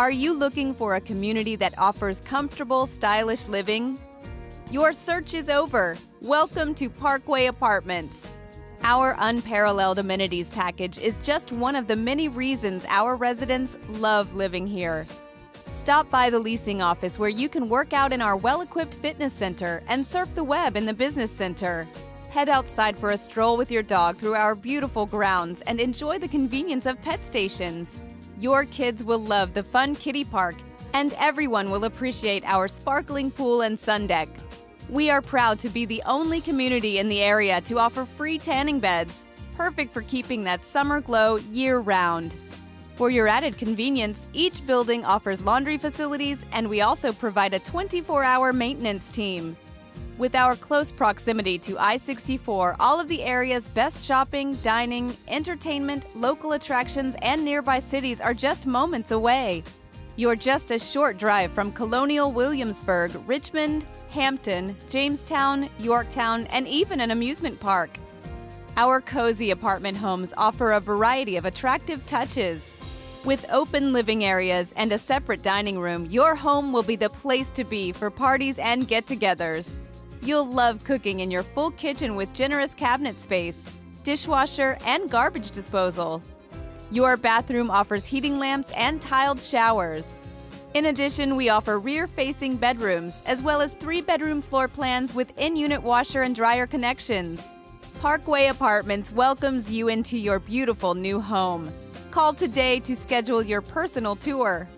Are you looking for a community that offers comfortable, stylish living? Your search is over. Welcome to Parkway Apartments. Our unparalleled amenities package is just one of the many reasons our residents love living here. Stop by the leasing office where you can work out in our well equipped fitness center and surf the web in the business center. Head outside for a stroll with your dog through our beautiful grounds and enjoy the convenience of pet stations. Your kids will love the fun kiddie park, and everyone will appreciate our sparkling pool and sun deck. We are proud to be the only community in the area to offer free tanning beds, perfect for keeping that summer glow year round. For your added convenience, each building offers laundry facilities and we also provide a 24 hour maintenance team. With our close proximity to I 64, all of the area's best shopping, dining, entertainment, local attractions, and nearby cities are just moments away. You're just a short drive from Colonial Williamsburg, Richmond, Hampton, Jamestown, Yorktown, and even an amusement park. Our cozy apartment homes offer a variety of attractive touches. With open living areas and a separate dining room, your home will be the place to be for parties and get togethers. You'll love cooking in your full kitchen with generous cabinet space, dishwasher, and garbage disposal. Your bathroom offers heating lamps and tiled showers. In addition, we offer rear facing bedrooms as well as three bedroom floor plans with in unit washer and dryer connections. Parkway Apartments welcomes you into your beautiful new home. Call today to schedule your personal tour.